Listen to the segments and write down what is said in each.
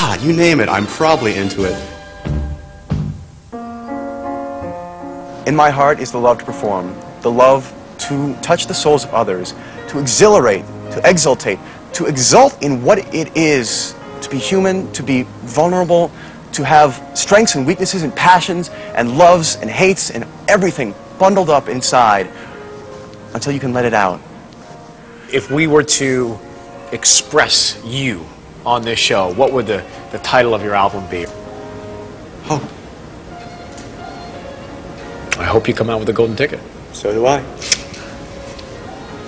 God, you name it, I'm probably into it. In my heart is the love to perform, the love to touch the souls of others, to exhilarate, to exultate, to exult in what it is to be human, to be vulnerable, to have strengths and weaknesses and passions and loves and hates and everything bundled up inside until you can let it out. If we were to express you on this show, what would the, the title of your album be? Hope. I hope you come out with a golden ticket. So do I.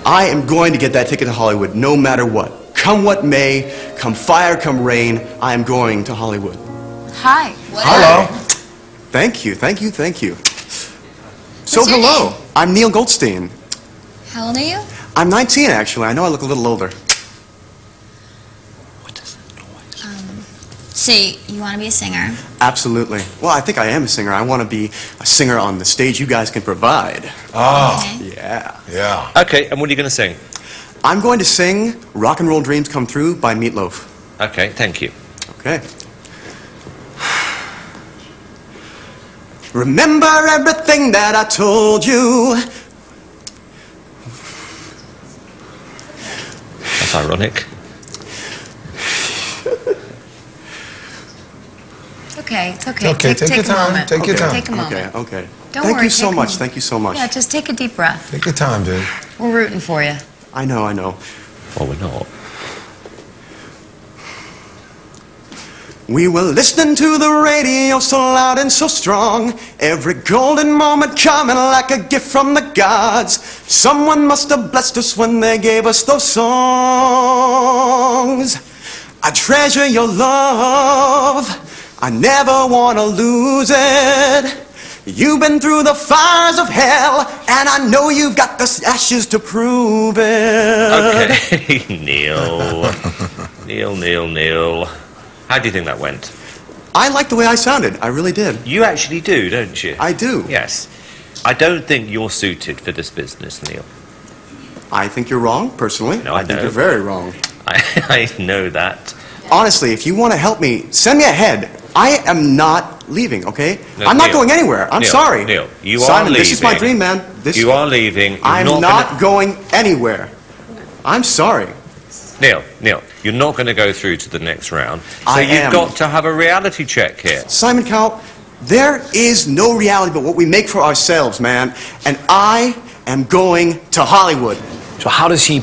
I am going to get that ticket to Hollywood no matter what. Come what may, come fire, come rain, I am going to Hollywood. Hi. Hello. Thank you, thank you, thank you. So What's hello, name? I'm Neil Goldstein. How old are you? I'm 19 actually. I know I look a little older. So you want to be a singer? Absolutely. Well, I think I am a singer. I want to be a singer on the stage you guys can provide. Oh, Okay. Yeah. yeah. Okay, and what are you going to sing? I'm going to sing Rock and Roll Dreams Come True by Meat Loaf. Okay, thank you. Okay. Remember everything that I told you. That's ironic. It's okay. It's okay. Okay, take your a time, moment. take your time. Take a moment. Okay, okay. Don't Thank worry, you so much. moment. Thank you so much. Yeah, just take a deep breath. Take your time, dude. We're rooting for you. I know, I know. Oh, well, we're not. We were listening to the radio so loud and so strong. Every golden moment coming like a gift from the gods. Someone must have blessed us when they gave us those songs. I treasure your love. I never want to lose it. You've been through the fires of hell, and I know you've got the ashes to prove it. Okay, Neil. Neil, Neil, Neil. How do you think that went? I like the way I sounded. I really did. You actually do, don't you? I do. Yes. I don't think you're suited for this business, Neil. I think you're wrong, personally. No, I think know. you're very wrong. I, I know that. Honestly, if you want to help me, send me ahead. I am not leaving, okay? No, I'm not Neil. going anywhere. I'm Neil, sorry. Neil, you are Simon, this is my dream, man. This You are leaving. You're I'm not, not, Gonna... anywhere. I'm sorry. Neil, Neil, you're not going to go through to the next round. So I you've am. got to have a reality check here. Simon Cowell, there is no reality but what we make for ourselves, man. And I am going to Hollywood. So how does he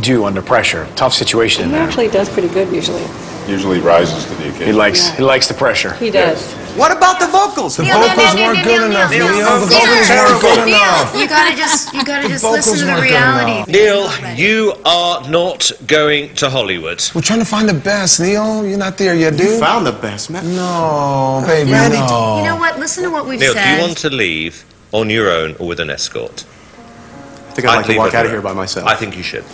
do under pressure? Tough situation in He there. actually does pretty good usually. Usually rises to the occasion. He likes Yeah. he likes the pressure. He does. What about the vocals? The vocals weren't good enough, Neil. The vocals weren't good enough. You gotta just you gotta just listen to the reality. Neil, you are not going to Hollywood. We're trying to find the best, Neil. You're not there yet, You found the best, man. No, baby, Randy, no. You know what? Listen to what we've Neil, do you want to leave on your own or with an escort? I think I'd like to walk out of here by myself. I think you should.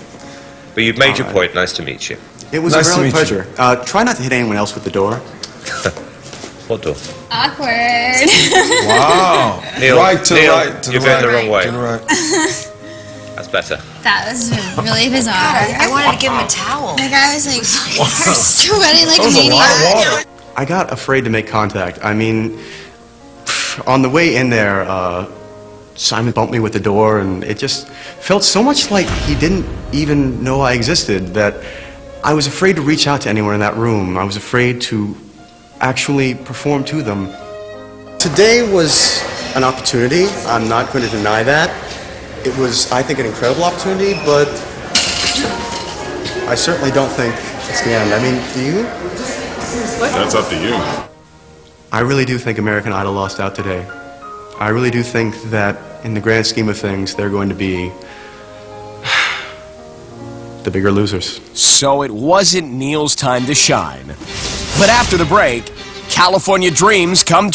But you've made All your right. point. Nice to meet you. It was Nice a real pleasure. Uh, try not to hit anyone else with the door. What door? Awkward. Wow. Neil, right to Neil, the right. To you're the going right. the wrong way. To the right. That's better. that was really bizarre. I wanted to give him a towel. The guy was like sweating like That a lot of water. I got afraid to make contact. I mean, on the way in there, uh, Simon bumped me with the door, and it just felt so much like he didn't even know I existed that I was afraid to reach out to anyone in that room. I was afraid to actually perform to them. Today was an opportunity. I'm not going to deny that. It was, I think, an incredible opportunity, but I certainly don't think it's the end. I mean, do you? That's up to you. I really do think American Idol lost out today. I really do think that in the grand scheme of things, they're going to be the bigger losers. So it wasn't Neil's time to shine. But after the break, California dreams come